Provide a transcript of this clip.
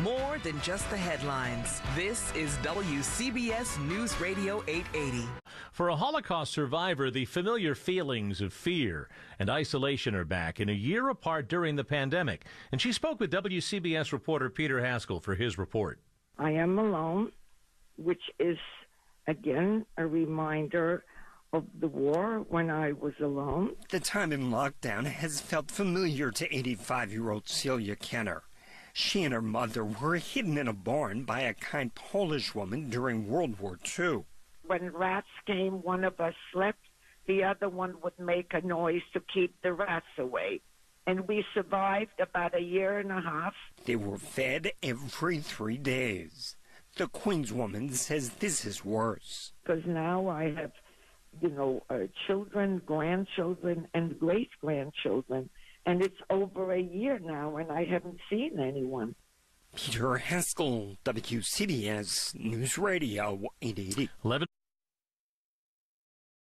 More than just the headlines. This is WCBS News Radio 880. For a Holocaust survivor, the familiar feelings of fear and isolation are back in a year apart during the pandemic. And she spoke with WCBS reporter Peter Haskell for his report. I am alone, which is, again, a reminder of the war when I was alone. The time in lockdown has felt familiar to 85 year old Celia Kener. She and her mother were hidden in a barn by a kind Polish woman during World War II. When rats came, one of us slept, the other one would make a noise to keep the rats away. And we survived about a year and a half. They were fed every three days. The Queens woman says this is worse. Because now I have you know, uh, children, grandchildren, and great grandchildren. And it's over a year now, and I haven't seen anyone. Peter Haskell, WCBS News Radio 880. 11